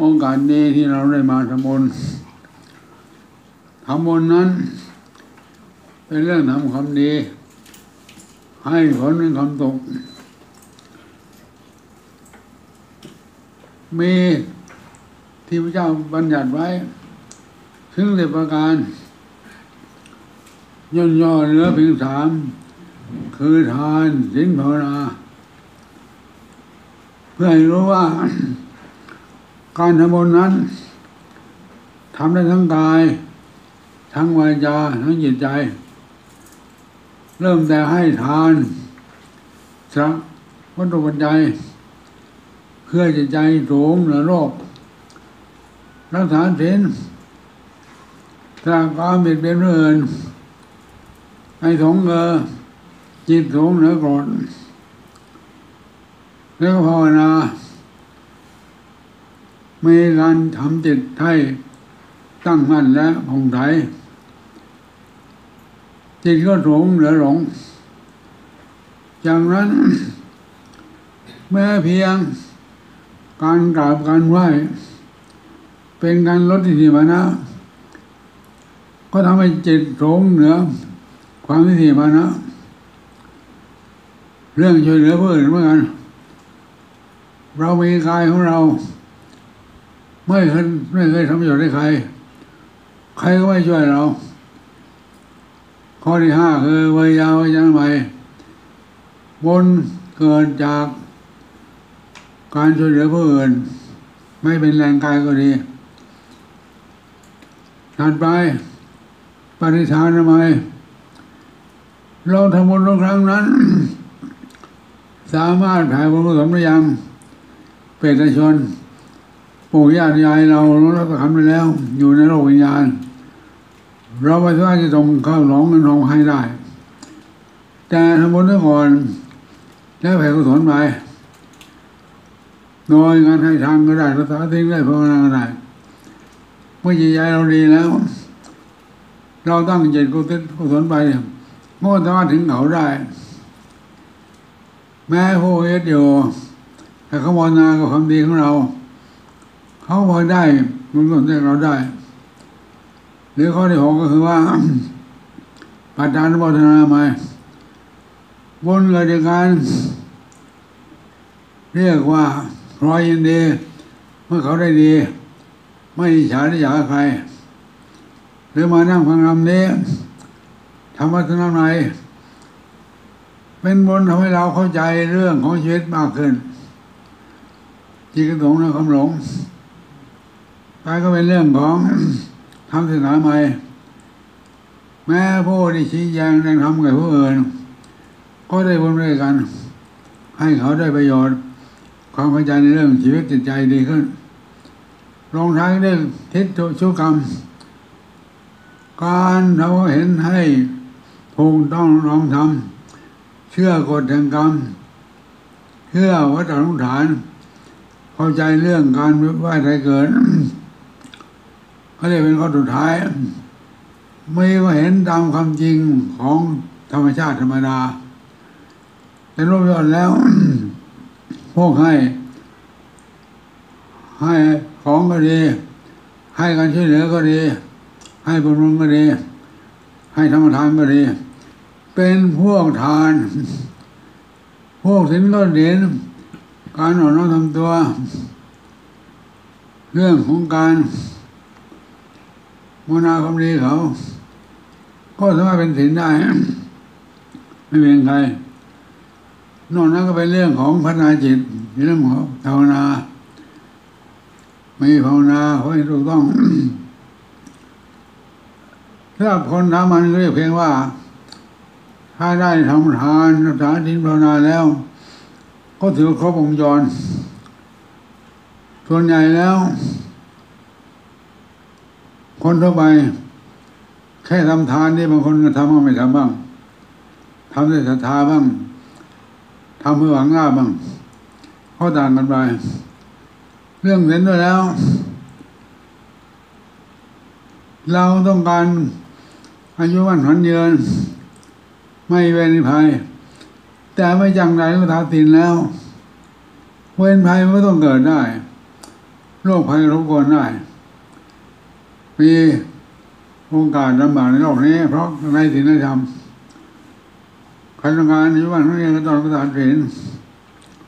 โอกาสดีที่เราได้มาทำบุญทำบุญนั้น เป็นเรื่องทำความดี ให้ผลเป็นความตก มีที่พระเจ้าบัญญัติไว้ ถึงเด็ประการ ย่นย่อเหลือเพียงสามคือทานสินภาวนา เพื่อให้รู้ว่า การทำบุญนั้นทำได้ทั้งกาย ทั้งวาจาทั้งจิตใจ เริ่มแต่ให้ทานสักวัตถุปัจจัยเพื่อจิตใจสูงเหนือโลกรักษาศีลจากความเบียดเบียนผู้อื่นให้สงเกอจิตสูงเหนือโกรธแล้วก็ภาวนา มีการทำจิตให้ตั้งมั่นและผ่องใสจิตก็สูงเหนือหลงจากนั้น แม้เพียงการกราบการไหว้ เป็นการลดทิฏฐิมานะ ก็ทำให้จิตสูงเหนือ ความทิฏฐิมานะ เรื่องช่วยเหลือผู้อื่นเหมือนกันเรามีกายของเรา ไม่เคยไม่เคยทำประโยชน์ให้ใคร ใครก็ไม่ช่วยเรา ข้อที่ห้าคือวิยาวิยังใหม่บนเกิดจาก การช่วยเหลือผู้อื่น ไม่เป็นแรงกายก็ดีถัดไปปริธานทำไม เราทำบุญทุกครั้งนั้น สามารถแผ่บุญกุศลไปยัง เปรตชน ปู่ย่าตายายเราเราก็ทำไปแล้ว อยู่ในโลกวิญญาณ เราไม่สามารถจะส่งข้าวหลองเงินทองให้ได้ แต่ทำบุญด้วยก่อนแล้วแผ่กุศลไปโดยงานให้ทางก็ได้รักษาทิ้งได้ภาวนาก็ได้เมื่อจิตใจเราดีแล้ว เราตั้งใจกุศลกุศลไปเมื่อสามารถถึงเขาได้ แม้ผู้เอสอยู่แต่เขาภาวนากับความดีของเรา เขาพอได้บุญกุศลที่เราได้ หรือข้อที่หกก็คือว่าปัจจานุโมทนาไหมบุญเกิดจากการเรียกว่าพรอยยินดี เมื่อเขาได้ดี ไม่อิจฉาไม่อยาใคร หรือมานั่งฟังธรรมนี้ธรรมะทนาไหนเป็นบุญทำให้เราเข้าใจเรื่องของชีวิตมากขึ้นจิตกระสงและความหลง กายก็เป็นเรื่องของทำศาสนาใหม่แม้ผู้ที่ชี้แจงแรงทำกับผู้อื่นก็ได้บุญด้วยกัน ให้เขาได้ประโยชน์ ความเข้าใจในเรื่องชีวิตจิตใจดีขึ้นลงท้ายเรื่องทิฏฐุชุกรรม การเราเห็นให้ถูกต้องลองทำเชื่อกฎแห่งกรรมเชื่อวัฏฏนุฐานเข้าใจเรื่องการว่าใจเกิด เขาเรียกเป็นข้อสุดท้าย ไม่ก็เห็นตามความจริงของธรรมชาติธรรมดาแต่รวมยอดแล้วพวกให้ ให้ของก็ดี ให้การช่วยเหลือก็ดี ให้บำรุงก็ดี ให้ธรรมทานก็ดี เป็นพวกทาน พวกศีลก็เด่นการอ่อนน้อมทำตัว เรื่องของการ มนาความดีเขา ก็สามารถเป็นศีลได้ ไม่เป็นใคร นอกนั้นก็เป็นเรื่องของพัฒนาจิตเรื่องของภาวนาไม่ภาวนาเขาให้ถูกต้อง ถ้าคนทำมันเรียกเพียงว่า ถ้าได้ทำทานรักษาศีลภาวนาแล้ว ก็ถือครบวงจร ส่วนใหญ่แล้ว คนทั่วไป แค่ทำทานนี่บางคนก็ทำบ้างไม่ทำบ้างทำด้วยศรัทธาบ้างทำเพื่อหวังลาบบ้างข้อต่างกันไปเรื่องเห็นด้วยแล้ว เราต้องการอายุวันหันเยืนไม่เว้นภัย แต่ไม่จังไรก็ทาตินแล้ว เว้นภัยไม่ต้องเกิดได้ โรคภัยรบกวนได้ มีโอกาสลำบากในโลกนี้ เพราะในศีลธรรมใครต้องการอยู่บ้านนี่ก็ต้องประสานศีล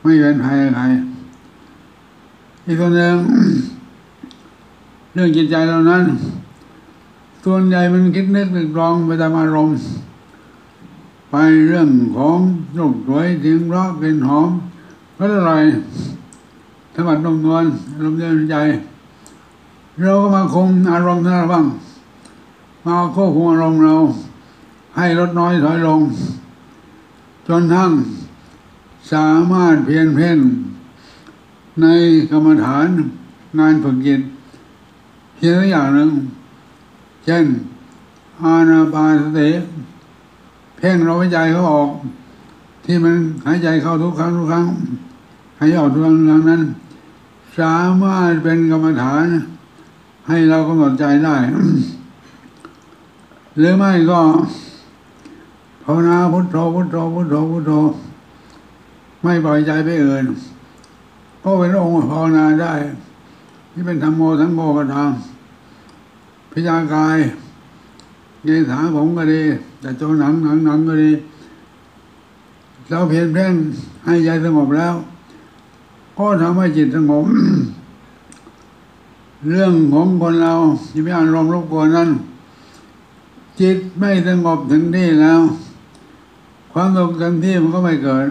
ไม่เป็นภัยใครอีกตัวหนึ่งเรื่องจิตใจเรานั้น ส่วนใหญ่มันคิดนึกตึกตรองไปตามอารมณ์ไปเรื่องของรูปสวยเสียงราะกลิ่นหอมก็อร่อยสมบัตินงนวลอารมเย็นใจ เราก็มาคุมอารมณ์ของเราบ้าง มาควบคุมอารมณ์เรา ให้ลดน้อยถอยลง จนทั้งสามารถเพียรเพ่งในกรรมฐานงานฝึกจิตเพียงอย่างหนึ่ง เช่น อาณาปานสติเพ่งเราหายใจเขาออก ที่มันหายใจเข้าทุกครั้งทุกครั้งหายใจออกทุกครั้งทุกครั้งนั้น สามารถเป็นกรรมฐาน ให้เรากำหนดใจได้ หรือไม่ก็ภาวนาพุทโธพุทโธพุทโธพุทโธไม่ปล่อยใจไปเอื่นก็เป็นองค์ภาวนาได้ ที่เป็นธรรมโมทั้งโมก็ทำพิจารกายเกษาผมก็ดีแต่โจหนังหนังหนังก็ดีเราเพียรเพ่งให้ใจสงบแล้ว ก็ทำให้จิตสงบ เรื่องของคนเราที่ไม่อารมณ์รบกวนนั้น จิตไม่สงบถึงที่แล้ว ความสงบเต็มที่มันก็ไม่เกิด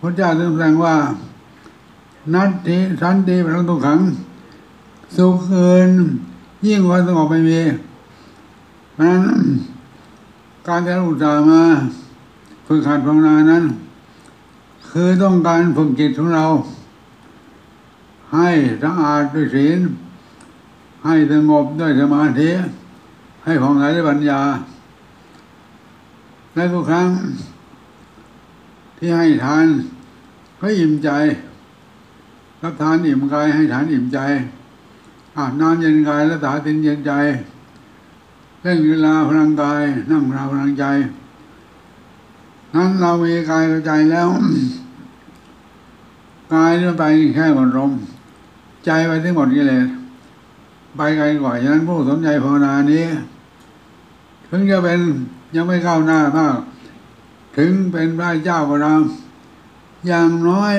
พระเจ้าทรงแสดงว่า นัตติสันติพลังตุกขัง สุขเกินยิ่งกว่าสงบไม่มีเพราะนั้นการที่เราอุตส่าห์มาฝึกหัดภาวนานั้น คือต้องการฝึกจิตของเรา ให้สะอาดด้วยศีล ให้สงบด้วยสมาธิ ให้ผ่องใสด้วยปัญญา และทุกครั้ง ที่ให้ทานก็อิ่มใจ รับทานอิ่มกายให้ทานอิ่มใจอาบน้ำเย็นกายและตาตินเย็นใจเล่นกีฬาพลังกาย นั่งพลาพลังใจ นั้นเรามีกายกับใจแล้ว กายนี่ไปแค่หมดลม ใจไปที่หมดกิเลสไปไกลกว่าฉะนั้นผู้สนใจภาวนานี้ ถึงจะเป็นยังไม่ก้าวหน้ามาก ถึงเป็นพระเจ้าก็ตามอย่างน้อย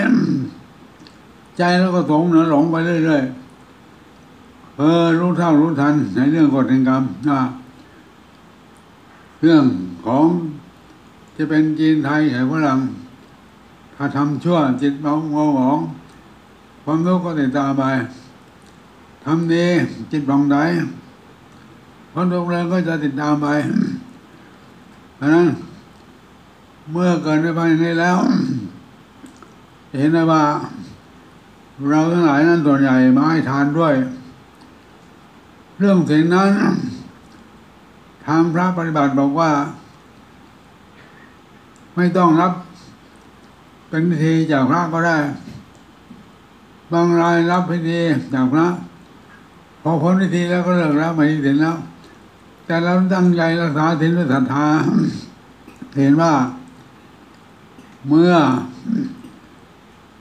ใจแล้วก็สงหลงไปเรื่อยๆเออรู้เท่ารู้ทัน ในเรื่องกฎแห่งกรรมนะเรื่องของจะเป็นจีนไทยหรือฝรั่งถ้าทำชั่วจิตเบาโง่หมอง ความรู้ก็ติดตามไปทำดีจิตบองใดความรู้เริงก็จะติดตามไปเพราะนั้นเมื่อเกิดในภายในแล้ว เห็นได้ว่า เราทั้งหลายนั้นส่วนใหญ่มาให้ทานด้วย เรื่องสิ่งนั้นทางพระปฏิบัติบอกว่า ไม่ต้องรับ เป็นพิธีจากพระก็ได้ บางรายรับพิธีจากพระพอพ้นพิธีแล้วก็เลิกแล้วไม่ถึงแล้ว แต่เราตั้งใจรักษาศีลด้วยศรัทธาเห็นว่า เมื่อ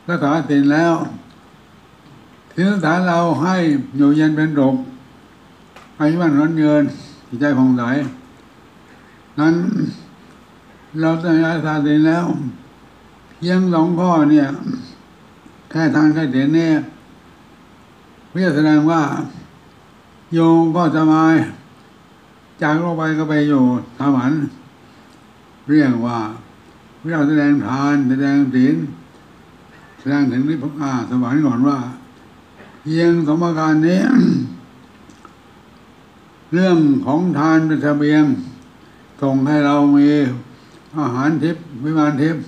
รักษาศีลแล้วศีลฐานเราให้อยู่เย็นเป็นรกอายุวันนั้นเงินจิตใจผ่องใสนั้น เราตั้งใจรักษาศีลแล้วเพียงสองข้อเนี่ย แค่ทานแค่เดียนเนี่ยเพื่อแสดงว่า โยมก็สบายจากโลกไปก็ไปอยู่สวรรค์เรียกว่าเราแสดงทานแสดงศีลแสดงถึงนิพพานสวรรค์ก่อนว่าเพียงสมการนี้ เรื่องของทานเป็นเสบียงส่งให้เรามีอาหารทิพย์วิมานทิพย์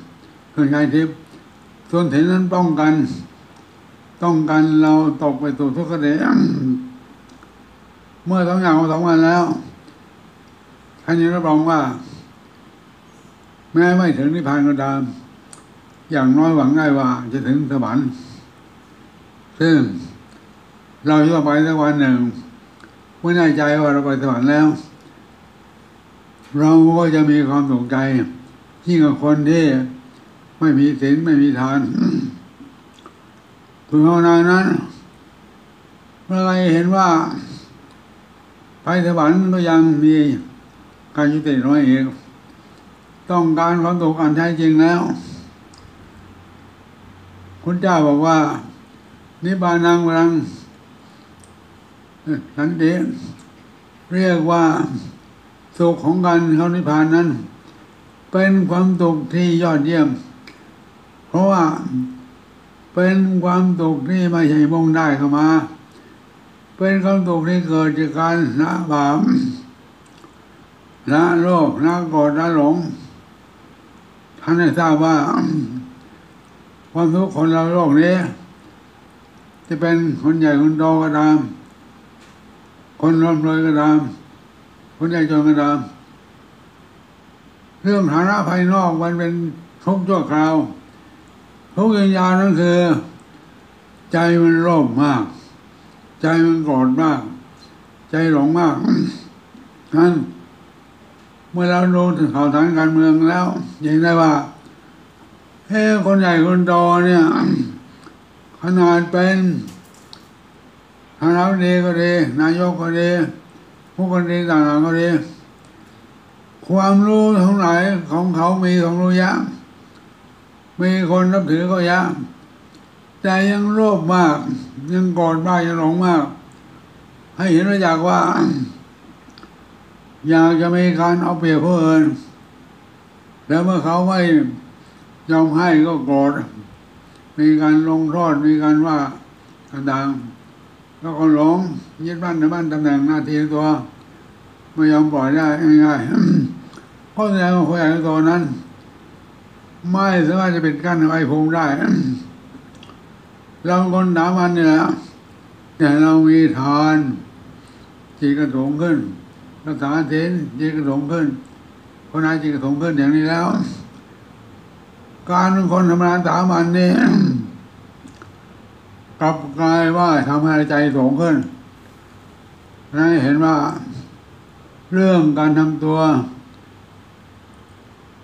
เครื่องใช้ทิพย์ ส่วนถึงนั้นป้องกัน ต้องกันเราตกไปสู่ทุกขเดเมื่อสองอย่างสองวันแล้วท่านยังรับรองว่า แม้ไม่ถึงนิพพานก็ตาม อย่างน้อยหวังได้ว่า จะถึงสวรรค์ซึ่งเราจะไปสักวันหนึ่งไม่แน่ใจว่าเราไปสวรรค์แล้ว เราก็จะมีความสุขใจยิ่งกว่าคนที่ ไม่มีศีลไม่มีทานคุณภาวนานั้นเมื่อไรเห็นว่าไปสวรรค์ก็ยังมีการยุติน้อยเองต้องการความสุขอันแท้จริงแล้ว คุณเจ้าบอกว่า นิพพานังวรังสันติเรียกว่าสุขของการเข้านิพพานนั้น เป็นความสุขที่ยอดเยี่ยม เพราะว่าเป็นความสุขที่ไม่ใช่มงได้เข้ามา เป็นความสุขที่เกิดจากการละบาปละโลภละโกรธละหลง ท่านได้ทราบว่า ความทุกข์คนเราโลกนี้ จะเป็นคนใหญ่คนโตก็ตาม คนร่ำรวยก็ตาม คนใหญ่จนก็ตาม เรื่องฐานะภายนอกมันเป็นทุกข์ชั่วคราว ทุกข์ยาวนั่นคือ ใจมันโลภมาก ใจมันโกรธมาก ใจหลงมากนั้นเมื่อเราดูถึงข่าวสารการเมืองแล้วเห็นได้ว่าเฮ้คนใหญ่คนโตเนี่ยขนาดเป็นทางรัฐดีก็ดีนายกก็ดีผู้คนดีต่างๆก็ดี ความรู้ทั้งหลายของเขามีของรู้ยะ มีคนนับถือก็ยะแต่ยังโลภมาก ยังโกรธมากยังหลงมาก ให้เห็นว่าอยากว่า อยากจะมีการเอาเปรียบผู้อื่นแล้วเมื่อเขาไม่ยอมให้ก็โกรธมีการลงโทษมีการว่าต่างๆแล้วก็หลงยึดบ้านในบ้านตำแหน่งหน้าที่ตัว ไม่ยอมปล่อยได้ง่ายๆเพราะแสดงว่าคนใหญ่ตัวนั้น ไม่สามารถจะเป็นกั้นไว้ภูมิได้ เราคนถามันเนี่ยแหละแต่เรามีทานจิตกระถงขึ้นรักษาเทนจิตกระถงขึ้นคนนายจิตกระถงขึ้นอย่างนี้แล้ว การเป็นคนธรรมดาสามัญนี่กลับกลายว่าทำให้ใจสูงขึ้นนั่นเห็นว่า เรื่องการทำตัว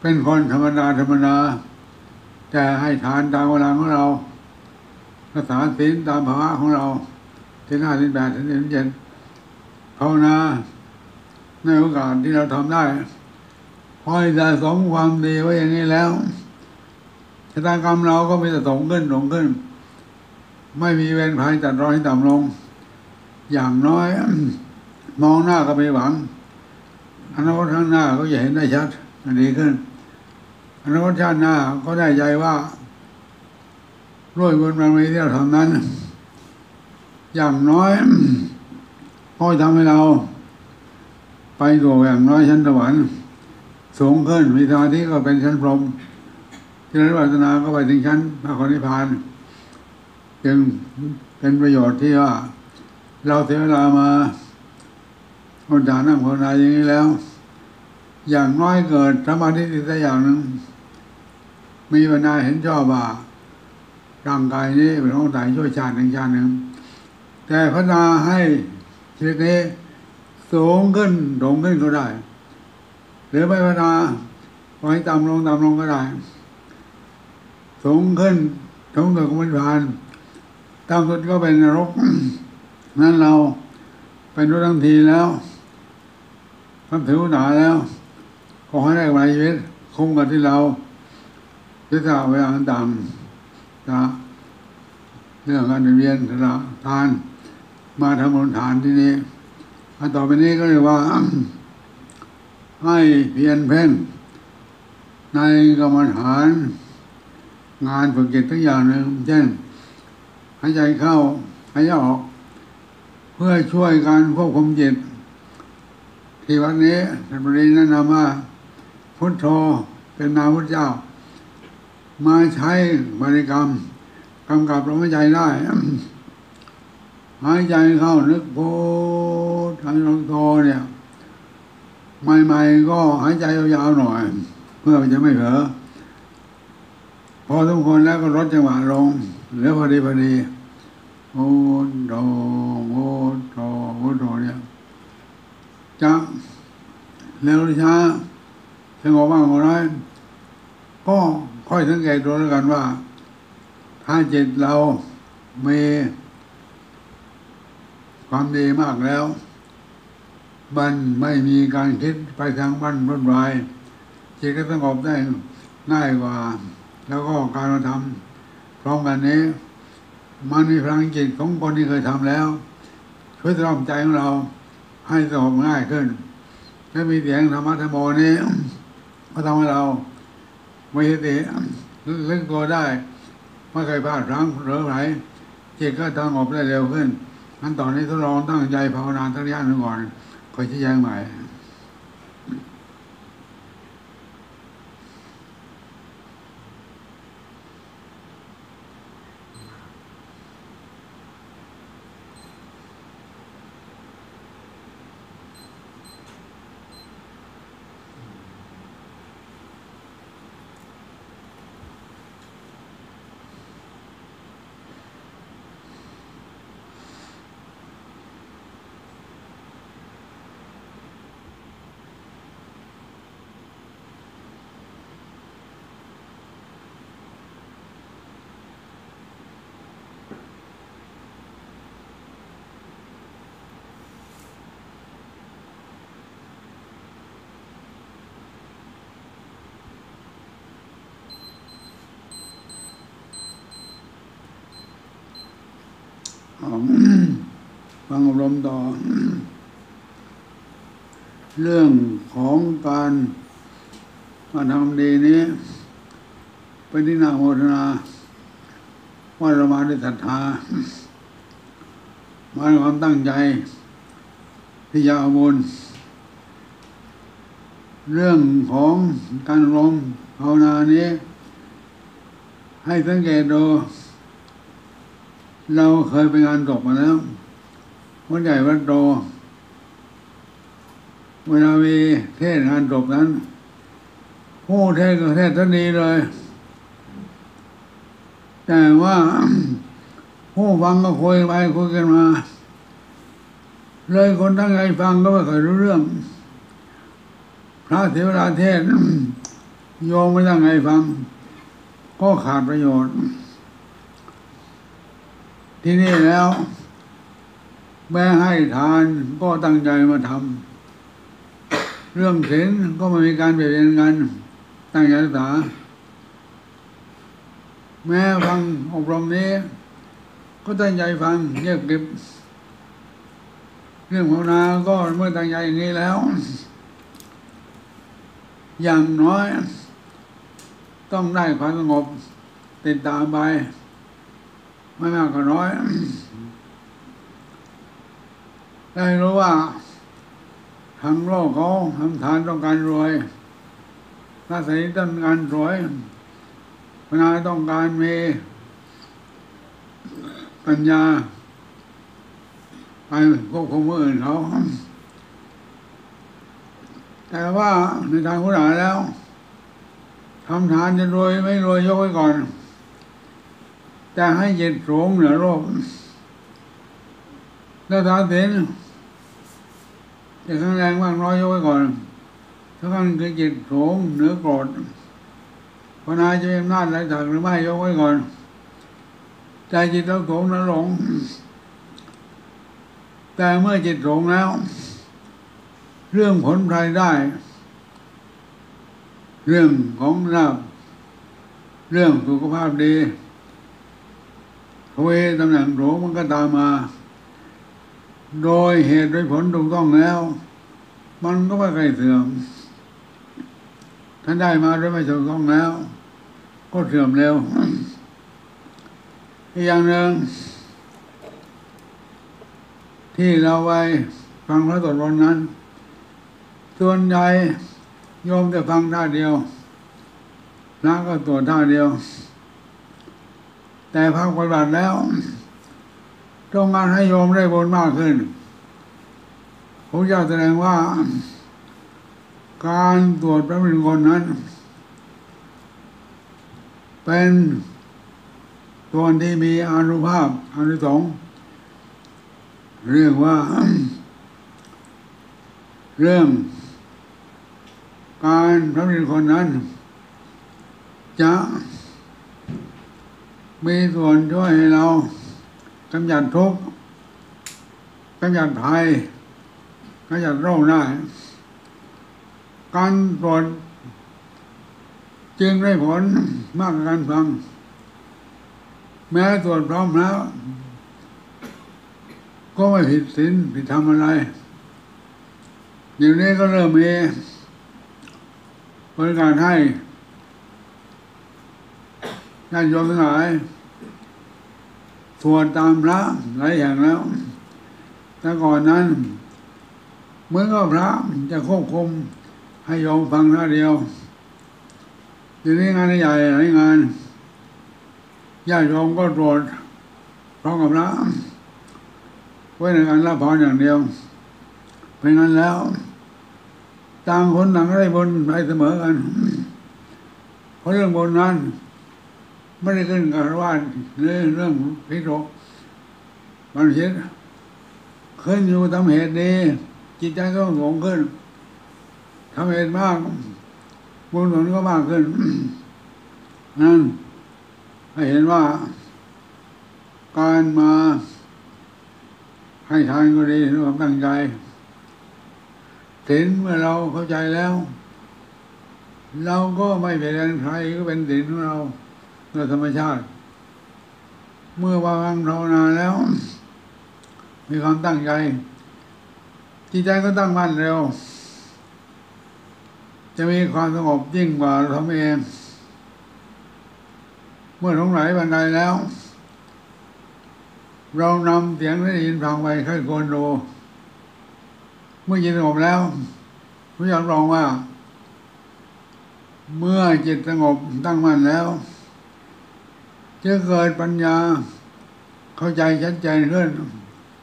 เป็นคนธรรมดาธรรมดาแต่ให้ทานตามเวลาของเรารักษาศีลตามภาวะของเราที่ห้าที่แปดที่เจ็ดภาวนาในโอกาสที่เราทำได้คอยสะสมความดีไว้อย่างนี้แล้วชะตากรรมเราก็มีแต่สงขึ้นสงขึ้น ไม่มีเวรภัยจัดร้อยต่ำลง อย่างน้อย มองหน้าก็ไม่หวังอนาคตข้างหน้าก็จะเห็นได้ชัดดีขึ้น อนาคตชาติหน้าก็ได้ใจว่าร้วยบนบารมีที่เราทำนั้น อย่างน้อยก็ทำให้เรา ไปสู่อย่างน้อยชั้นสวรรค์สูงขึ้นมีสมาธิก็เป็นชั้นพรหมที่นั้นวัฒนาก็ไปถึงชั้นพระคนนิพพานจึงเป็นประโยชน์ที่ว่า เราเสียเวลามาคนฐานนั่งภาวนาอย่างนี้แล้ว อย่างน้อยเกิดสมาธิอีกสักอย่างหนึ่ง มีปัญญาเห็นชอบว่าร่างกายนี้เป็นของตายช่วยชาติหนึ่งชาติหนึ่งแต่พัฒนาให้ชีวิตนี้สูงขึ้นโด่งขึ้นก็ได้ หรือไม่พัฒนาปล่อยต่ำลงต่ำลงก็ได้ สูงขึ้นสูงถึงมิพานต่ำสุดก็เป็นนรก นั้นเราเป็นรู้ทั้งทีแล้วทำถือหนาแล้ว ขอให้ได้ไวชีวิตคุ้มกับที่เรา พิจารณาเวลาต่ำนะเรื่องการเวียนละทาน มาทำบุญทานที่นี้อันต่อไปนี้ก็เรียกว่า ให้เพียรเพ่งในกรรมฐาน งานฝึกจิตทุกอย่างหนึ่งเช่นหายใจเข้าหายใจออก เพื่อช่วยการควบคุมจิตที่วันนี้ท่านบริแนะนำว่าพุทโธเป็นนามพุทธเจ้า มาใช้บริกรรมกำกับลมหายใจได้ หายใจเข้านึกโพหายใจโทเนี่ยใหม่ๆก็หายใจยาวๆหน่อย เพื่อมันจะไม่เผลอพอทุกคนแล้วก็ลดจังหวะลงเหลือพอดีพอดีโอ้โดโอ้โดโอ้โดเนี่ยจะเร็วหรือช้าสงบบ้างก็น้ก็ ค่อยสังเกตดูแล้วกันว่า ถ้าจิตเรามีความดีมากแล้ว มันไม่มีการคิดไปทางบันรุ่นวายจิตก็สงบได้ง่ายกว่า แล้วก็การมาทำพร้อมกันนี้ มันมีพลังจิตของคนที่เคยทำแล้วช่วยทำใจของเราให้สงบง่ายขึ้นและมีเสียงธรรมะธรรมโมนี้ก็ทำให้เรา ม่สติลึกตัวได้ ไม่เคยพลาดรั้งเหลอไหลจิตก็สงบได้เร็วขึ้นงั้นตอนนี้ทดลองตั้งใจภาวนาทั้งย่านหนึ่งก่อนคอยชี้แจงใหม่ ฟังอบรมต่อ เรื่องของการมาทำดีนี้เป็นที่น่าโมทนาว่าเรามาด้วยศรัทธามาด้วยความตั้งใจที่จะเอาบุญเรื่องของการอบรมภาวนานี้ ให้สังเกตดู เราเคยไปงานศพมาแล้ววัดใหญ่วัดโตเวลามีเทศงานศพนั้นผู้เทศก็เทศทันทีเลย แต่ว่าผู้ฟังก็คุยไปคุยกันมา เลยคนตั้งใจฟังก็ไม่เคยรู้เรื่อง พระเทวราเทศโยมไม่ตั้งใจฟัง ก็ขาดประโยชน์ ที่นี่แล้ว แม่ให้ทานก็ตั้งใจมาทำเรื่องศีลก็ไม่มีการเปลี่ยนแปลงกันตั้งใจรักษา แม่ฟังอบรมนี้ ก็ตั้งใจฟังเงียบกริบเรื่องภาวนาก็เมื่อตั้งใจอย่างนี้แล้ว อย่างน้อย ต้องได้ความสงบติดตามไป ไม่มากก็น้อย ได้รู้ว่าทางโลกเขาทำทานต้องการรวยพระสนิต้องการรวยพนาต้องการมีปัญญา ไปควบคุมผู้อื่นเขา แต่ว่าในทางพุทธาแล้วทำทานจะรวยไม่รวยยกไว้ก่อน แต่ให้จิตสูงเหนือโลกแล้วทานศีลจะแข็งแรงมากน้อยยกไว้ก่อนถ้ามันคือจิตสูงเหนือโกรธพนาจะมีอำนาจอะไรถักหรือไม่ยกไว้ก่อนใจจิตเราสูงนั้นหลง แต่เมื่อจิตสูงแล้ว เรื่องผลภายได้ เรื่องของลาภเรื่องสุขภาพดี ทวีตำแหน่งสูงมันก็ตามมา โดยเหตุโดยผลถูกต้องแล้ว มันก็ไม่เคยเสื่อมถ้านได้มาโดยไม่ถูกต้องแล้ว ก็เสื่อมเร็วอีกอย่างหนึ่งที่เราไปฟังพระสวดมนต์นั้น ส่วนใหญ่โยมจะฟังท่าเดียวพระก็ตรวท่าเดียว แต่ภาคปฏิบัติแล้ว ต้องการให้โยมได้บุญมากขึ้นพระเจ้าแสดงว่า การตรวจพระมิตรคนนั้น เป็นตัวที่มีอานุภาพอนุสงส์เรียกว่า เรื่องการพระมิตรคนนั้น จะ มีส่วนช่วยให้เรากำจัดทุกข์กำจัดภัยกำจัดโรคได้การตรวจจึงได้ผลมากกว่าการฟัง แม้ตรวจพร้อมแล้ว ก็ไม่ผิดศีลผิดธรรมอะไรเดี๋ยวนี้ก็เริ่มมีบริการให้ญาติโยมทั้งหลาย สวดตามพระหลายอย่างแล้ว แต่ก่อนนั้นเมื่อก็พระจะควบคุมให้โยมฟังท่าเดียวเดี๋ยวนี้งานใหญ่หลายงานญาติโยมก็ตรวจพร้อมกับพระไว้ในการรับพรอย่างเดียวเป็นงั้นแล้ว ต่างคนต่างได้บนไปเสมอกันเพราะเรื่องบนนั้น ไม่ได้ขึ้นกับว่าเรื่องเรื่องพิโรมันคิดขึ้นอยู่ทำเหตุดีจิตใจก็หลงขึ้นทำเหตุมากบุญผลก็มากขึ้น นั่นให้เห็นว่า การมาให้ทานก็ดีด้วยความตั้งใจศีลเมื่อเราเข้าใจแล้ว เราก็ไม่เปลี่ยนใครก็เป็นศีลของเรา โดยธรรมชาติ เมื่อวางภาวนาแล้ว มีความตั้งใจจิตใจก็ตั้งมั่นเร็ว จะมีความสงบยิ่งกว่าเราทำเอง เมื่อทงไหลบันไดแล้ว เรานำเสียงได้ยินฟังไปค่อยโกนดูเมื่อจิตสงบแล้วพระยาลองว่า เมื่อจิตสงบตั้งมั่นแล้ว จะเกิดปัญญา เข้าใจชัดเจนขึ้น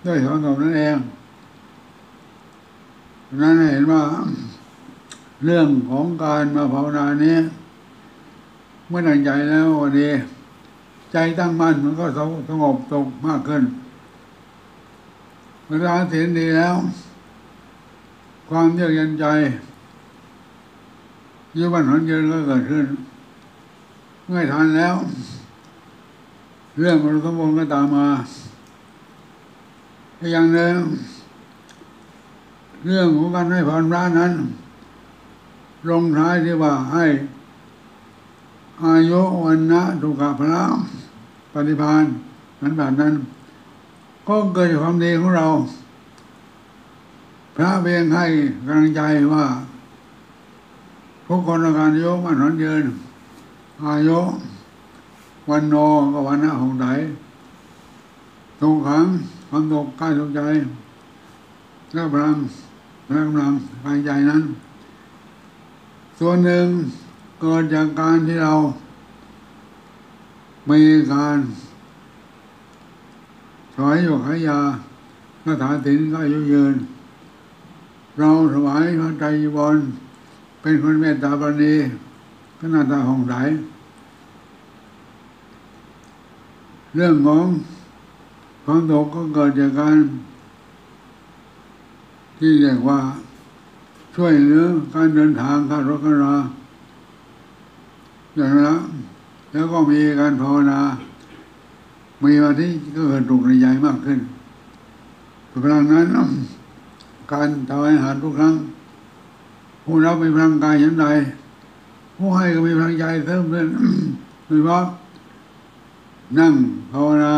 ด้วยความสงบนั่นเองนั้นเห็นว่า เรื่องของการมาภาวนานี้ เมื่อตั้งใจแล้ววันนี้ ใจตั้งมั่นมันก็สงบตกมากขึ้นเวลาศีลดีแล้ว ความเยือกเย็นใจยืบันหนยืนก็เกิดขึ้นเมื่อทานแล้ว เรื่องของสมบูรณ์ก็ตามมาอย่างหนึ่งเรื่องของการให้พรพระนั้น ลงท้ายที่ว่าให้ อายุวันนะทุกขพระปฏิพานนั้นแบบนั้น ก็เกิดจากความดีของเรา พระเพียงให้กำลังใจว่าทุกคนในการโยมันหนยืนอายุ วันโนก็วันนะของไหนตรงขังความตกกายตกใจและพลังและกำลังกายใจนั้น ส่วนหนึ่งเกิดจากการที่เรามีการถวายหยกขายาหน้าฐานถินก็อายุยืน เราถวายพระใจบอลเป็นคนเมตตาปราณีก็หน้าตาของไหน เรื่องของความตกก็เกิดจากการ ที่เรียกว่า ช่วยเหลือการเดินทางค่ารถค่าราอย่างนั้นแล้วก็มีการภาวนา มีวันที่ก็เกิดตุกในใจมากขึ้นพลังนั้น การทำอาหารทุกครั้ง ผู้รับมีพลังกายยันใดผู้ให้ก็มีพลังใจเพิ่มขึ้นโดยเฉพาะ นั่งภาวนา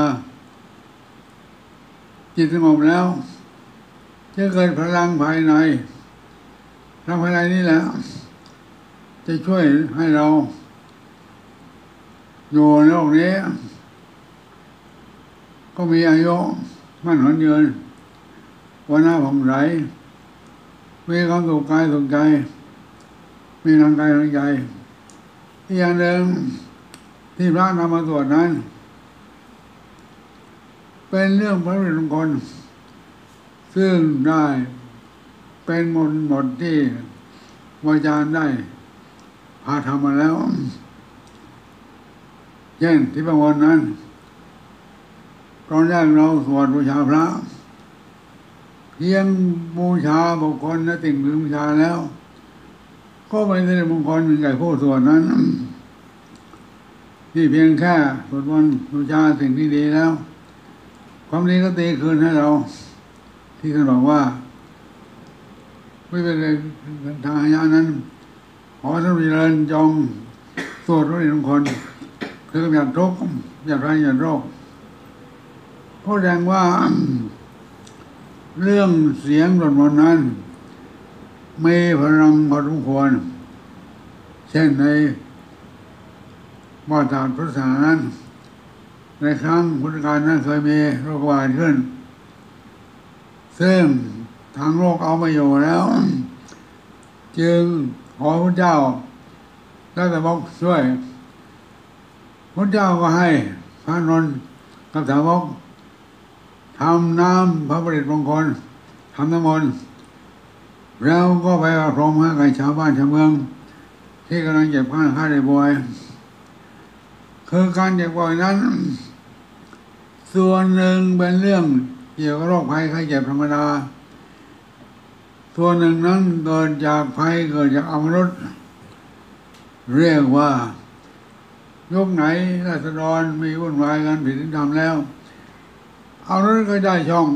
จิตสงบแล้ว จะเกิดพลังภายในพลังภายในนี่แหละจะช่วยให้เราอยู่ในโลกนี้ ก็มีอายุมั่นหนยืนวันหน้าผ่องใสมีความสุขกายสุขใจ มีร่างกายร่างใจอีกอย่างหนึ่งที่พระนำมาตรวจนั้น เป็นเรื่องพระฤาษีคนซึ่งได้เป็นมนต์หมดที่วาจารย์ได้พาทำมาแล้วเช่นที่พระวันนั้น ตอนแรกเราสวดบูชาพระ เพียงบูชาบุคคลและติ่งบูชาแล้ว ก็ไม่ได้มงคลเหมือนกับผู้สวดนั้นที่เพียงแค่สวดมนต์บูชาสิ่งที่ดีแล้ว ความดีก็ตีคืนให้เรา ที่ท่านบอกว่า ไม่เป็นไรทางอายะนั้น ขอท่านมีเริญจองสวดพระนิมงคลคือกำจัดทุกข์อย่าไรอย่าโรคเพราะแสดงว่า เรื่องเสียงหลดมนนั้นมีพลังพอสมควร เช่นในบาตาพุทธศาสานั้น ในครั้งพุทธกาลนั้นเคยมีโรคระบาดขึ้น ซึ่งทางโลกเอาไม่อยู่แล้ว จึงขอพระเจ้าแล้แต่บอกช่วยพระเจ้าก็ให้พระนนท์กับสาวกทำน้ำพระบริตรมงคลทำน้ำมนต์แล้วก็ไปอบรมให้กับชาวบ้านชาวเมือง ที่กำลังเจ็บข้าข้าได้ป่วย คือการเจ็บป่วยนั้น ส่วนหนึ่งเป็นเรื่องเกี่ยวกับโรคภัยไข้เจ็บธรรมดา ส่วนหนึ่งนั้นเกิดจากภัยเกิดจากอมนุษย์เรียกว่ายุคไหนราษฎรมีวุ่นวายกันผิดศีลธรรมแล้ว เอานั้นก็ได้ช่อง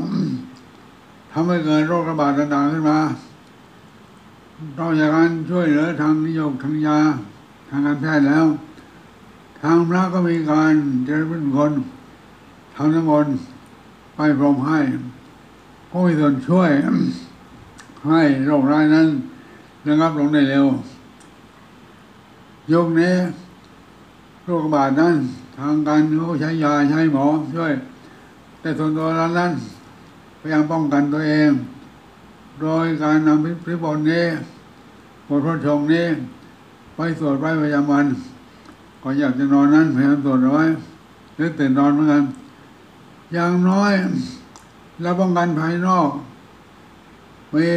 ทำให้เกิดโรคระบาดต่างๆขึ้นมานอจากการช่วยเหลือทางนิยมทางยาทางการแพทย์แล้ว ทางพระก็มีการเจริญพุทธคนทำน้ำมนต์ไปพรมให้ก็มีส่วนช่วยให้โรคร้ายนั้นระงับลงได้เร็วยุคนี้โรคระบาดนั้น ทางการเขาใช้ยาใช้หมอช่วย แต่ส่วนตัวเรานั้นพยายามป้องกันตัวเอง โดยการนำพริบนนี้บทพระชงนี้ ไปสวดไว้ประจำวัน ก่อนอยากจะนอนนั้นพยายามสวดเอาไว้หรือตื่นนอนเหมือนกันอย่างน้อยเราป้องกันภายนอกมี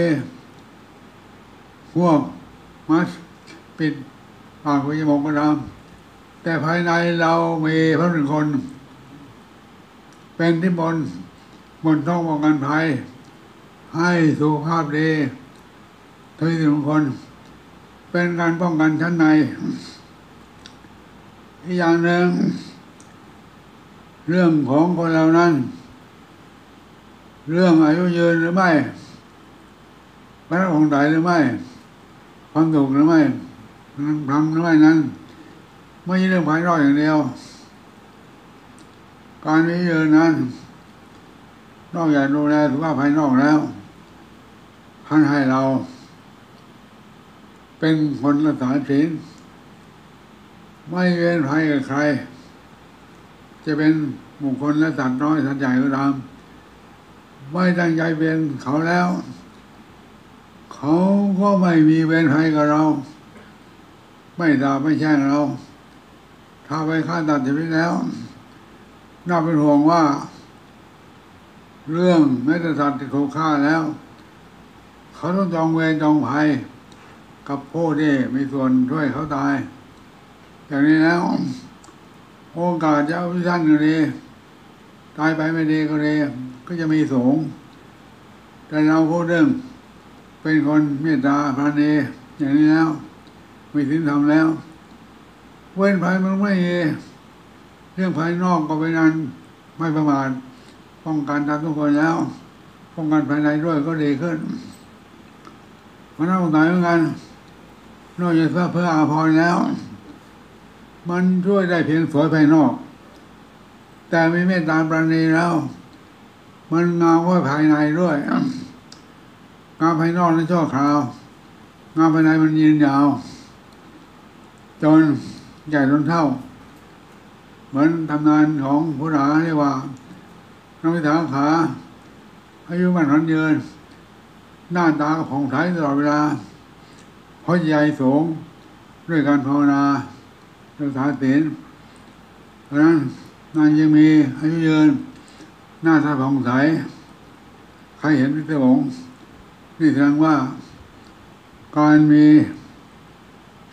พวกมัสปิดปากไว้จมูกก็ตามแต่ภายในเรามีพระหนึ่งคน เป็นที่บนบนต้องป้องกันภัย ให้สุขภาพดีทุกสิ่งทุกคน เป็นการป้องกันชั้นใน อีกอย่างหนึ่งเรื่องของคนเรานั้น เรื่องอายุยืนหรือไม่พระองค์ใดหรือไม่ ความถูกหรือไม่พังหรือไม่นั้น ไม่ใช่เรื่องภายนอกอย่างเดียว การนี้ยืนนั้น นอกจากดูแลสุขภาพภายนอกแล้วท่านให้เรา เป็นคนรักษาศีล ไม่เว้นภัยกับใคร จะเป็นบุคคลและสัตว์น้อยสัตว์ใหญ่ก็ตามไม่ตั้งใจเป็นเขาแล้ว เขาก็ไม่มีเวรภัยกับเรา ไม่ด่าไม่แช่งเรา ถ้าไปฆ่าตัดชีวิตแล้ว น่าเป็นห่วงว่า เรื่องแม้แต่สัตว์ที่ถูกฆ่าแล้ว เขาต้องจองเวรจองภัย กับผู้ที่มีส่วนช่วยเขาตาย อย่างนี้แล้ว โอกาสจะเอาพิท่านก็ดีตายไปไม่ดีก็ดีก็จะมีสูง แต่เราพูดเรื่อง เป็นคนเมตตาพระเนอย่างนี้แล้วมีศีลธรรมแล้ว เว้นภัยมันไม่เรื่องภายนอกก็เป็นอันไม่ประมาทป้องกันตามทุกคนแล้วป้องกันภายในด้วยก็ดีขึ้นมันน่าสงสัยเหมือนกันนอกจากเพื่อเพื่ออาภรณ์แล้ว มันช่วยได้เพียงสวยภายนอก แต่ไม่เมตตาปราณีแล้ว มันงามว่าภายในด้วย งามภายนอกนั้นชั่วคราว งามภายในมันยืนยาว จนใหญ่จนเท่า เหมือนทำงานของผู้หลาเรียกว่าน้องพิธาขาอายุมันหันยืนหน้าตาผ่องใสตลอดเวลาเพราะใหญ่สูงด้วยการภาวนา รักษาศีลเพราะนั้นนางยังมีอายุยืน หน้าตาผ่องใส ใครเห็นพิเศษงฆ์นี่แสดงว่า การมี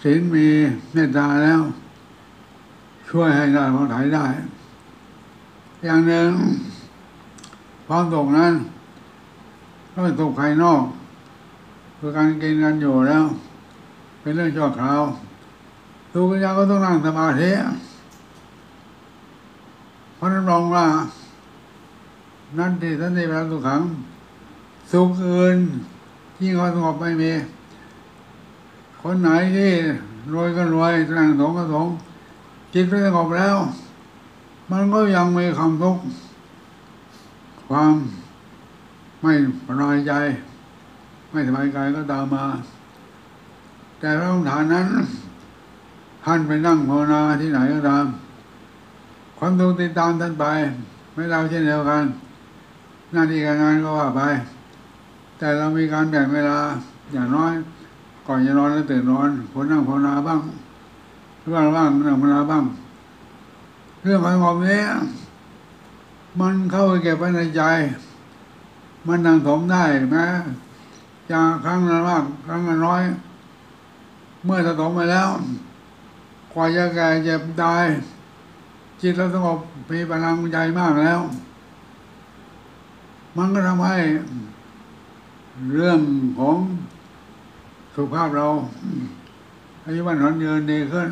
ศีลมีเมตตาแล้ว ช่วยให้ได้ผ่องใสได้ อย่างหนึ่งความตกนั้นก็ไม่ตกภายนอกคือการกินกันอยู่แล้ว เป็นเรื่องชั่วคราว ตัวปัญญาก็ต้องนั่งสมาธิเพราะนั้นรองว่า นั่นที่สันติพระสุขัง สุขอื่นที่ควาสงบไม่มี คนไหนที่รวยก็รวยนั่งสงก็สงจิตไม่สงบแล้ว มันก็ยังมีความทุกข์ความไม่สบายใจ ไม่สบายกายก็ตามมา แต่พระองค์ฐานนั้น ท่านไปนั่งภาวนาที่ไหนก็ตาม ความทุกข์ติดตามท่านไป ไม่เราเช่นเดียวกัน หน้าที่การงานก็ว่าไป แต่เรามีการแบ่งเวลาอย่างน้อย ก่อนจะนอนแล้วตื่นนอนคนนั่งภาวนาบ้างเรื่องบ้างนั่งภาวนาบ้าง เรื่องของความนี้มันเข้าไปเก็บไว้ในใจ มันนั่งถมได้แม้จะครั้งละมากครั้งละน้อย เมื่อสะสมไปแล้ว กว่าจะแก่เจ็บตายจิตเราสงบมีพลังใจมากแล้ว มันก็ทำให้ เรื่องของสุขภาพเราอายุวันหนยืนดีขึ้น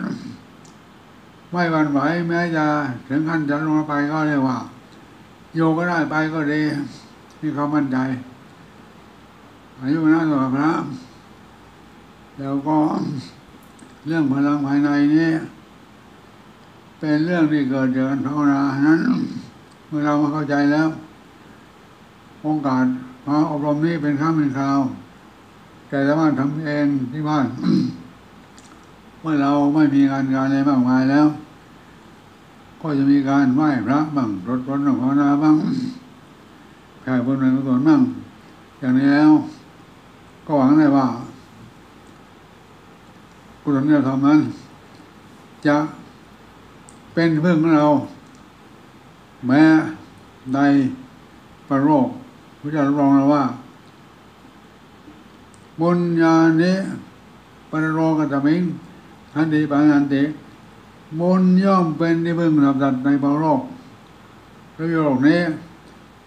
ไม่หวันไหวแม้จะถึงขั้นจะลงไปก็เรียกว่า โยก็ได้ไปก็ดีนี่เขามั่นใจอายุวันนั้นสุขภาพแล้วก็ เรื่องพลังภายในนี้เป็นเรื่องที่เกิดจากการภาวนานั้นเมื่อเรามาเข้าใจแล้วโอกาสมาอบรมนี้เป็นครั้งเป็นคราว แต่สามารถทำเองที่บ้านเมื่อเราไม่มีงานการอะไรมากมายแล้ว ก็จะมีการไหว้พระบ้างรดร้อนภาวนาบ้างแผ่บุญเป็นกุศลบ้างอย่างนี้แล้ว ก็หวังได้ว่า กุศลที่เราทำนั้น จะเป็นเพื่อนของเรา แม้ในประโรคพระเจ้ารับรองเราว่าบุญญาณิปรโรกตมิงทันติปันันติบุญย่อมเป็นที่พึ่งสำหรับในปรโลกประโยคนี้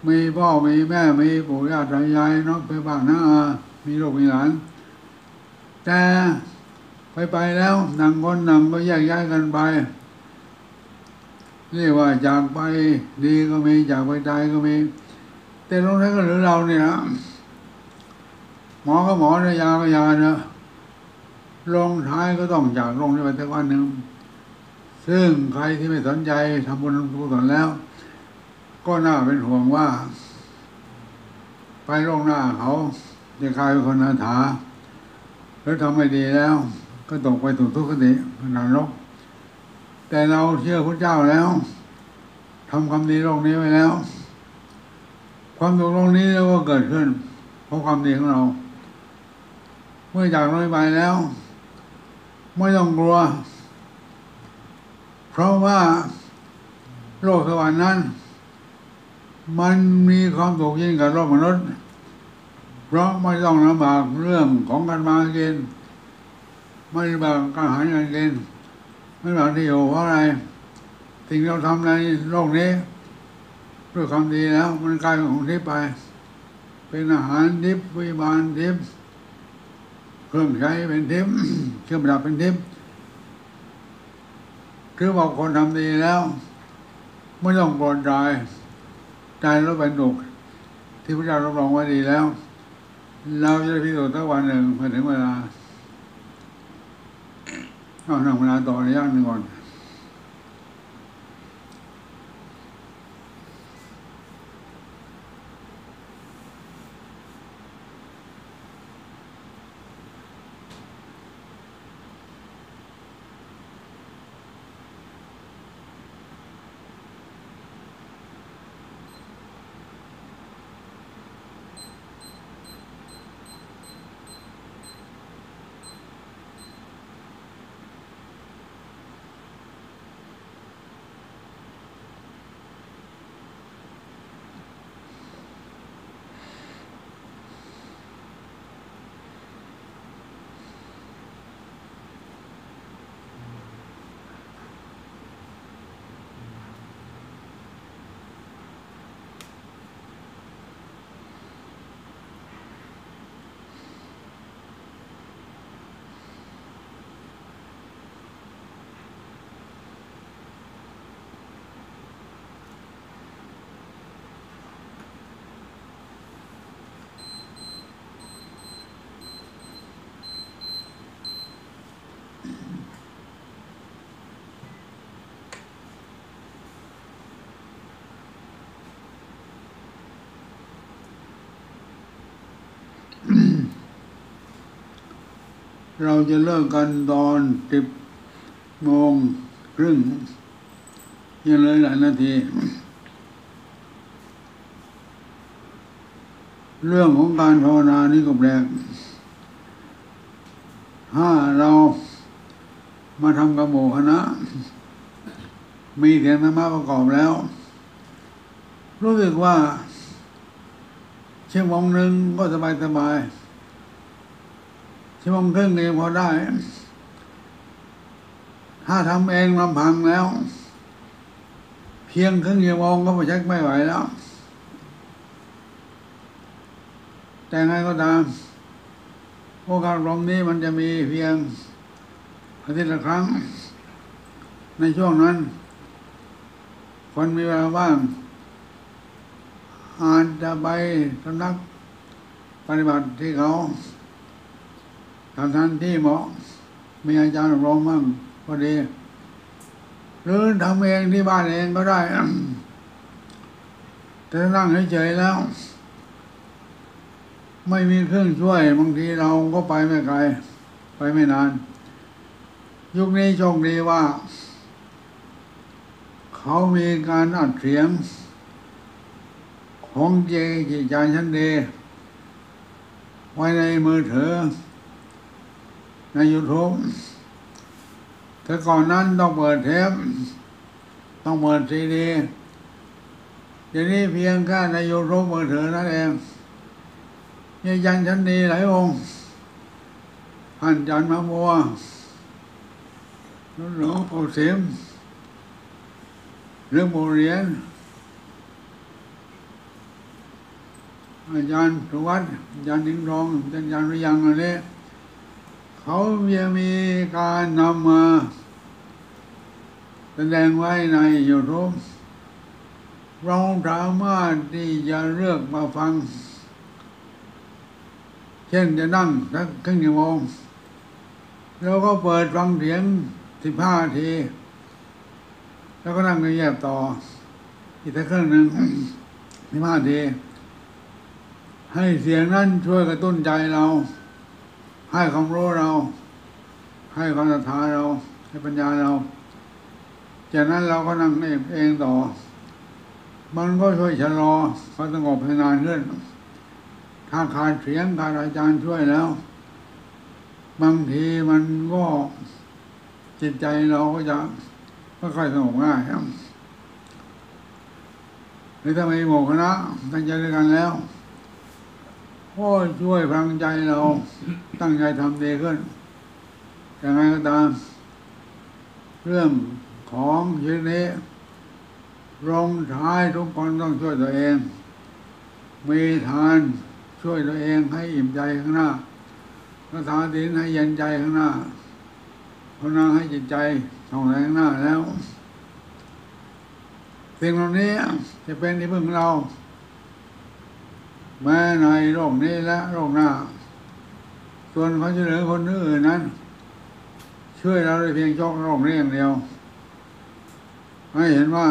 มีพ่อมีแม่มีปู่ย่าตายายน้องเพื่อนบ้านน้าอามีลูกมีหลานแต่ ไปไปแล้วนังคนนังก็แยกย้ายกันไปเรียกว่าจากไปดีก็มีจากไปตายก็มี แต่ลงท้ายก็หลือเราเนี่ยนะหมอก็หมอเนะยาก็ยาเนะลงท้ายก็ต้องจากลงไปสักวันหนึ่งซึ่งใครที่ไม่สนใจทำบุญกุศลแล้ว ก็น่าเป็นห่วงว่า ไปลงหน้าเขาจะกลายเป็นคนอาถาแล้วทำไม่ดีแล้ว ก็ตกไปถูกทุกขตินรก แต่เราเชื่อพระเจ้าแล้วทำความดีโลกนี้ไว้แล้ว ความสุขโลกนี้แล้วก็เกิดขึ้น เพราะความดีของเรา เมื่อจากน้อยไปแล้ว ไม่ต้องกลัว เพราะว่าโลกสวรรค์นั้น มันมีความสุขยิ่งกว่าโลกมนุษย์ เพราะไม่ต้องลำบากเรื่องของการมาเกิน ไม่บากการหาเงินกินไม่ลำบากที่อยู่เพราะอะไรสิ่งเราทำในโลกนี้ด้วยความดีแล้ว มันกลายเป็นของทิพย์ไป เป็นอาหารทิพย์วิมานทิพย์เครื่องใช้เป็นทิพย์เครื่องประดับเป็นทิพย์คือบอกคนทำดีแล้ว ไม่ต้องปลดใจใจเราเป็นดุกที่พระเจ้ารับรองไว้ดีแล้ว เราจะพิสูจน์สักวันหนึ่งเมื่อถึงเวลา เอาหนังเวล เราจะเลิกกันตอนสิบโมงครึ่งยังเลยหลายนาที เรื่องของการภาวนานี่ก็แปลกถ้าเรามาทำกระโมคณะ มีเสียงธรรมะประกอบแล้ว รู้สึกว่าชั่วโมงหนึ่งก็สบายสบาย ชั่วโมงครึ่งเองพอได้ ถ้าทำเองลำพังแล้ว เพียงครึ่งชั่วโมงก็ไม่ชักไม่ไหวแล้ว แต่ไงก็ตามโอกาสลมนี้มันจะมีเพียงอาทิตย์ละครั้ง ในช่วงนั้น คนมีเวลาว่างอาจจะไปสำนักปฏิบัติที่เขา ทำทันที่เหมาะมีอาจารย์อบรมมั่งพอดี หรือทำเองที่บ้านเองก็ได้แต่นั่งเฉยๆแล้ว ไม่มีเครื่องช่วย บางทีเราก็ไปไม่ไกล ไปไม่นาน ยุคนี้โชคดีว่า เขามีการอัดเสียง ของเจกิจารชั้นเดไว้ในมือถือ ในยูทูบแต่ก่อนนั้นต้องเปิดเทปต้องเปิดซีดีเดี๋ยวนี้เพียงแค่ในยูทูบมือถือนั่นเองมียันชั้นดีหลายองค์ท่านจันมะบัวหลวงปู่เสียมเรืองโมเรียนอาจารย์สุวัฒน์อาจารย์ดิงรองอาจารย์วิยังอะไร เนี่ยเขาจะมีการนำมาแสดงไว้ในยูทูบเราสามารถที่จะเลือกมาฟัง เช่นจะนั่งสักครึ่งชั่วโมง แล้วก็เปิดฟังเสียงสิบห้าที แล้วก็นั่งเงียบต่อ อีกสักครึ่งหนึ่งสิบห้าที ให้เสียงนั้นช่วยกระตุ้นใจเรา ให้ความรู้เรา ให้ความศรัทธาเรา ให้ปัญญาเรา จากนั้นเราก็นั่งเองเองต่อ มันก็ช่วยชะลอความสงบให้นานขึ้นถ้าขาดเสียงขาดอาจารย์ช่วยแล้ว บางทีมันก็จิตใจเราก็จะไม่ค่อยสงบง่ายหรือถ้าไม่โมคณะตั้งใจด้วยกันแล้ว ก็ช่วยพลังใจเราตั้งใจทำดีขึ้นยังไงก็ตาม เรื่องของชีวิตนี้ลงท้ายทุกคนต้องช่วยตัวเอง มีทานช่วยตัวเองให้อิ่มใจข้างหน้ารักษาศีลให้เย็นใจข้างหน้าภาวนาให้จิตใจส่องแสงข้างหน้าแล้วสิ่งเหล่านี้จะเป็นที่พึ่งเรา แม้ในโลกนี้และโลกหน้า ส่วนเขาจะเหลือคนอื่นนั้น ช่วยเราได้เพียงชอกโลกนี้อย่างเดียว ให้เห็นว่า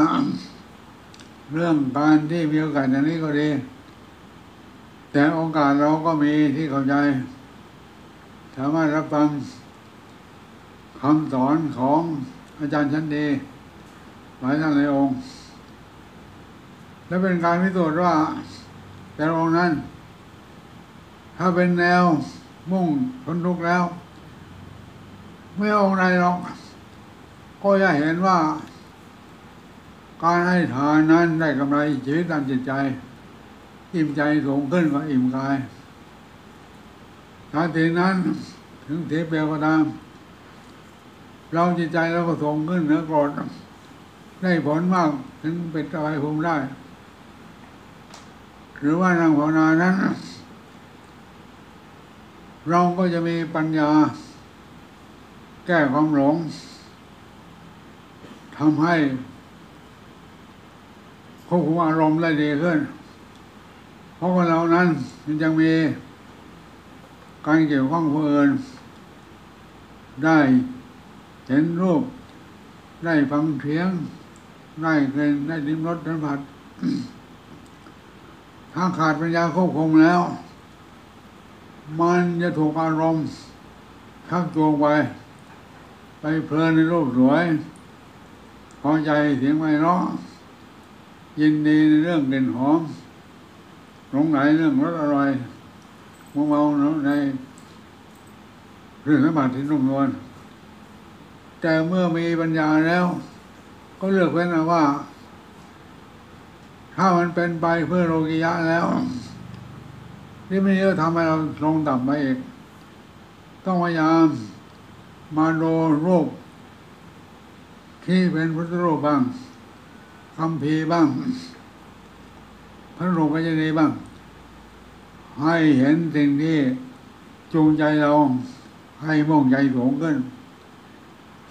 เรื่องการที่มีโอกาสอย่างนี้ก็ดี แต่โอกาสเราก็มีที่เข้าใจ สามารถรับฟังคำสอนของอาจารย์ชั้นดีหลายท่านหลายองค์และเป็นการพิสูจน์ว่า แต่องค์นั้น ถ้าเป็นแนวมุ่งทนทุกข์แล้วไม่องค์ใดหรอกก็จะเห็นว่า การให้ทานนั้นได้กำไรชีวิตตามจิตใจ อิ่มใจสูงขึ้นกว่าอิ่มกายถ้าถึงนั้นถึงเทเปียก็ตามเราจิตใจเราก็สูงขึ้นเหนือโกรธได้ผลมากถึงเป็นอะไรภูมิได้ หรือว่านางภาวนานั้น เราก็จะมีปัญญา แก้ความหลงทำให้ควบคุมอารมณ์ได้ดีขึ้น เพราะคนเรานั้นมันยังมีการเกี่ยวข้องผู้อื่นได้เห็นรูป ได้ฟังเสียง ได้กลิ่นได้ลิ้มรสสัมผัส ถ้าขาดปัญญาควบคุมแล้ว มันจะถูกอารมณ์แผชักจูงไป ไปเพลินในรูปสวย พอใจเสียงไพเราะยินดีในเรื่องกลิ่นหอมหลงไหลเรื่องรสอร่อยมัวเมาในเรื่องสมบัติที่นุ่มนวลแต่เมื่อมีปัญญาแล้ว ก็เลือกเว้นว่า ถ้ามันเป็นไปเพื่อโลกิยะแล้วที่ไม่เยอะทำให้เราลงต่ำไปอีก ต้องพยายามมาโดรูป ที่เป็นพุทธรูปบ้างคำพีบ้าง พระรูปพระดีบ้าง ให้เห็นสิ่งที่จูงใจเราให้มุ่งใจสูงขึ้น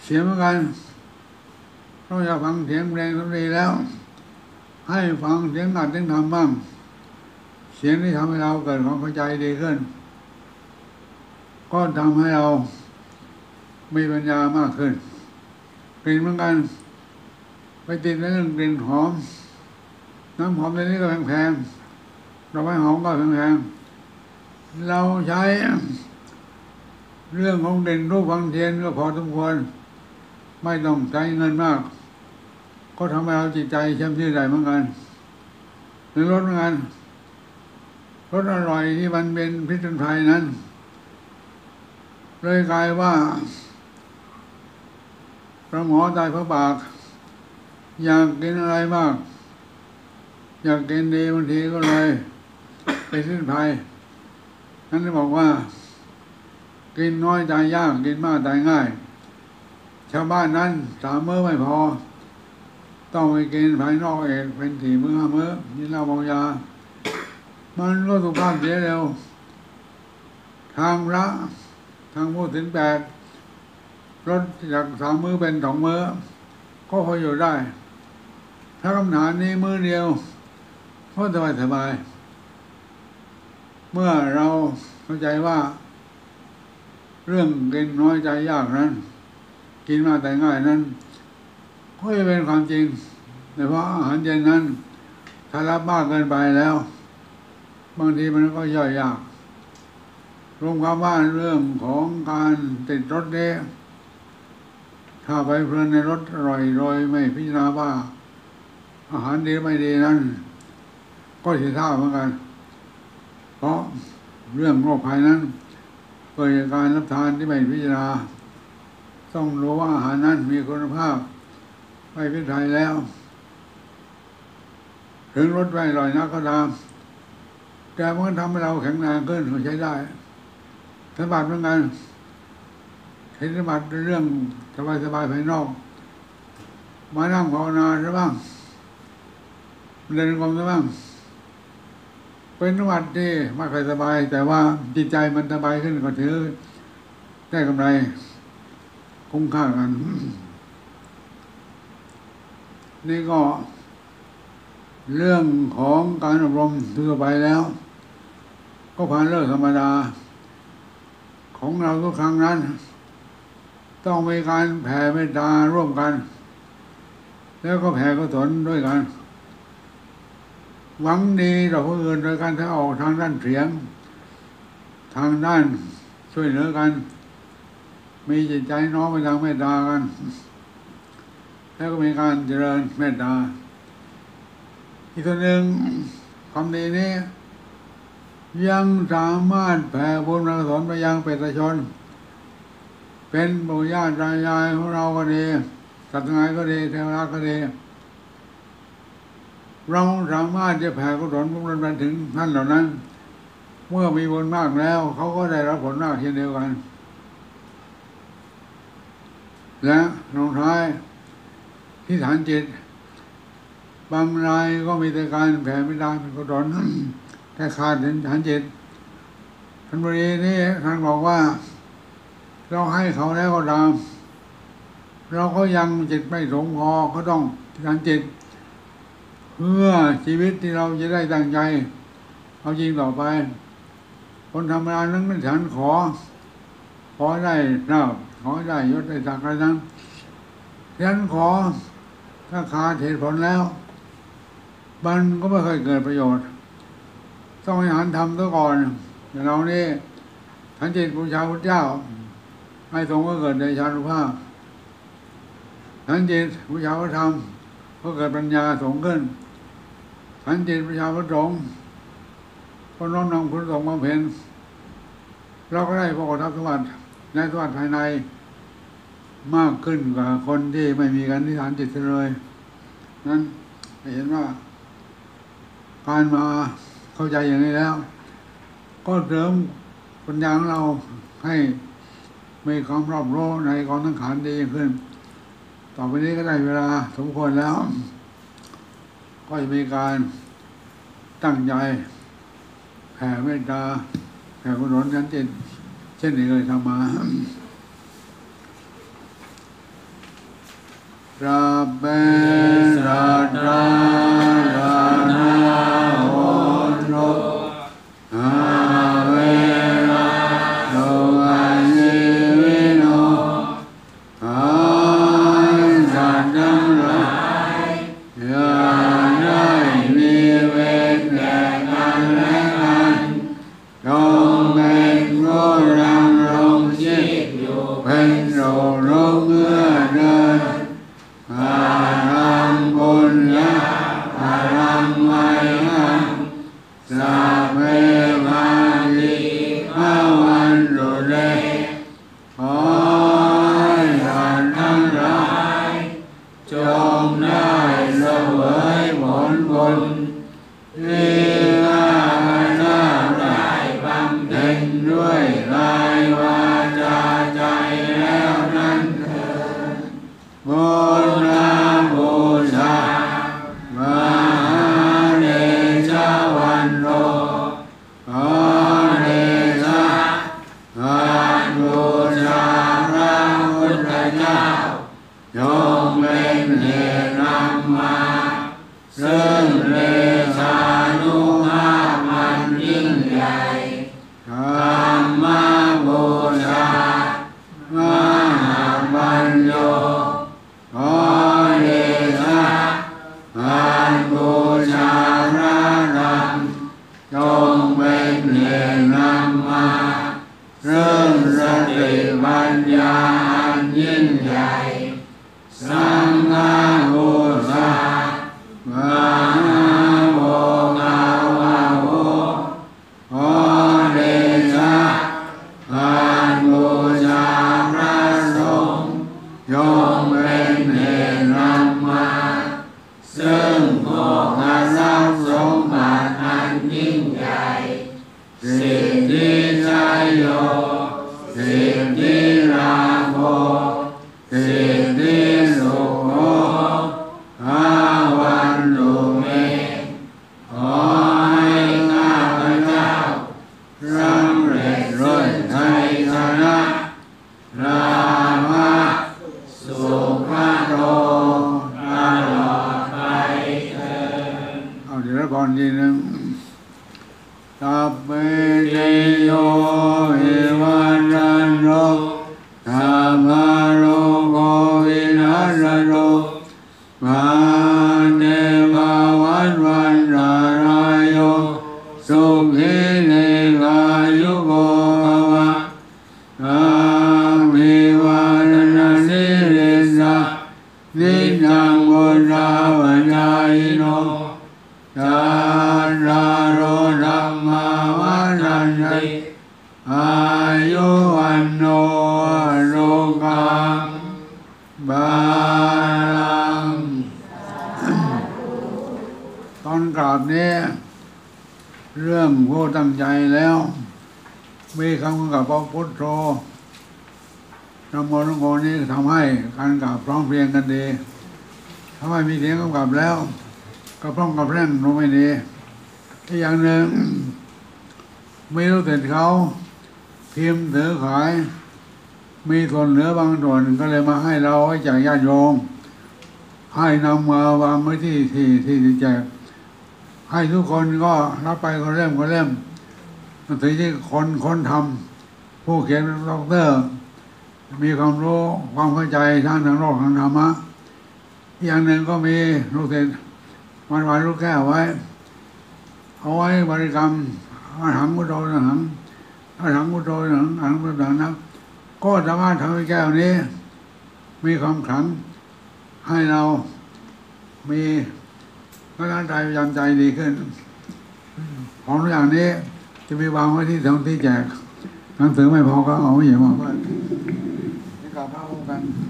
เสียงเหมือนกันเราจะฟังเสียงเพลงดนตรีแล้ว ให้ฟังเสียงอัดเสียงทำบ้าง เสียงที่ทำให้เราเกิดความเข้าใจดีขึ้น ก็ทำให้เรามีปัญญามากขึ้นกลิ่นเหมือนกันไปติดในเรื่องกลิ่นหอม น้ำหอมในนี้ก็แพงๆดอกไม้หอมก็แพงๆเราใช้ เรื่องของเด่นรูปฟังเทียนก็พอสมควรไม่ต้องใช้เงินมาก ก็ทำให้เราจิตใจแช่มชื่นใจเหมือนกันหรือรสเหมือนกันรสอร่อยที่มันเป็นพิษภัยนั้นเลยกลายว่าพระหมอตายพระบาก อยากกินอะไรมาก อยากกินดีบางทีก็เลย ไปสิ้นภัยนั่นบอกว่า กินน้อยตายยาก กินมากตายง่าย ชาวบ้านนั้นสามเมื้อไม่พอ ต้องไปกินภายนอกเองเป็นสี่มื้อห้ามื้อนี่เราบางยา มันก็สุขภาพเสียเร็ว ทางพระทางผู้สินแปดลดจากสามมื้อเป็นสองมื้อ ก็พออยู่ได้ ถ้ากำหนานนี้มื้อเดียวก็สบายสบาย เมื่อเราเข้าใจว่า เรื่องกินน้อยใจยากนั้น กินมากแต่ง่ายนั้น ก็จะเป็นความจริงแต่เพราะอาหารเย็นนั้นถ้ารับมากเกินไปแล้ว บางทีมันก็ย่อยยากรวมความว่าเรื่องของการติดรถเนี่ยถ้าไปเพลินในรถอร่อยโดยไม่พิจารณาว่า อาหารดีไม่ดีนั้น ก็เสียท่าเหมือนกัน เพราะเรื่องโรคภัยนั้นเกิดจากการรับทานที่ไม่พิจารณาต้องรู้ว่าอาหารนั้นมีคุณภาพ ไม่พิจัยแล้ว ถึงรสไม่อร่อยนักก็ตาม แต่มันก็ทำให้เราแข็งแรงขึ้นใช้ได้สมบัติเหมือนกันเห็นสมบัติเรื่องสบายสบายภายนอก มานั่งภาวนาใช่บ้างเดินกรมใช่บ้างเป็นสมบัติที่ไม่ค่อยสบาย แต่ว่าจิตใจมันสบายขึ้นก็ถือได้กำไรคุ้มค่ากัน นี่ก็เรื่องของการอบรมทั่วไปแล้ว ก็ผ่านเรื่องธรรมดา ของเราทุกครั้งนั้น ต้องมีการแผ่เมตตาร่วมกัน แล้วก็แผ่กุศลด้วยกัน หวังดีต่อผู้อื่นโดยการถ้าออกทางด้านเสียง ทางด้านช่วยเหลือกัน มีจิตใจน้อมไปทางเมตตากัน แล้วก็มีการเจริญเมตตา อีกตัวหนึ่งความดีนี้ ยังสามารถแผ่บุญกุศลไปยังประชาชน เป็นบุญญาติรายายของเราก็ดีสัตว์ทั้งายก็ดีเทวดาก็ดีเราสามารถจะแผ่กุศลบุญไปถึงท่านเหล่านั้น เมื่อมีบุญมากแล้ว เขาก็ได้รับผลมากเช่นเดียวกัน และลงท้าย ที่ฐานจิต บางรายก็มีแต่การแผ่ไม่ได้เป็นกุศลแต่ขาดถึงฐานจิตท่านบรีนี่ท่านบอกว่า เราให้เขาแล้วก็ตามเราก็ยังจิตไม่สงพอก็ต้องฐานจิต เพื่อชีวิตที่เราจะได้ตั้งใจ เอาจริงต่อไป คนทำงานั้นไม่ฉันขอ ขอได้ลาบขอได้ยศได้สักอะไรนั้นฉันขอ ถ้าขาดเหตุผลแล้ว มันก็ไม่เคยเกิดประโยชน์ ต้องให้หันทำซะก่อนอย่างเรานี่ทันจิตบูชาพระเจ้า ให้ทรงก็เกิดในชานุภาพสันจิตวิชาพระธรรมก็เกิดปัญญาสงขึ้นสันจิตวิชาพระสงฆ์ก็น้อมนำคุณสงฆ์มาเพ็ญเราก็ได้พระกทัพสมบัติในสมบัติภายใน มากขึ้นกว่าคนที่ไม่มีกันที่ฐานจิตเลยนั้นเห็นว่า การมาเข้าใจอย่างนี้แล้ว ก็เสริมปัญญาของเราให้มีความรอบรู้ในกองทั้งขานดียิ่งขึ้น ต่อไปนี้ก็ได้เวลาสมควรแล้ว ก็จะมีการตั้งใจแผ่เมตตาแผ่กุศลชั้นจิตเช่นนี้เคยทำมา ราเบ มีส่วนเหลือบางส่วนก็เลยมาให้เราไว้จากญาติโยมให้นำมาวางไว้ที่ที่ที่แจกให้ทุกคนก็รับไปคนเล่มคนเล่มมันถึงที่คนคนทำผู้เขียนด็อกเตอร์ มีความรู้ความเข้าใจทั้งทางโลกทางธรรมะอีกอย่างหนึ่งก็มีลูกศิษย์วันวันลูกแก้วไว้ เอาไว้บริกรรมอาหังพุโธนะหังอาหังพุโธนะหังอาหังพุทโธนะ ก็สามารถทำให้แก้วนี้ มีความขลังให้เรามีพระการใจประจำใจดีขึ้น ของทุกอย่างนี้จะมีวางไว้ที่ตรงที่แจกหนังสือไม่พอก็เอาไว้อย่างมาเพื่อนนี่กลับมาพบกันส่วน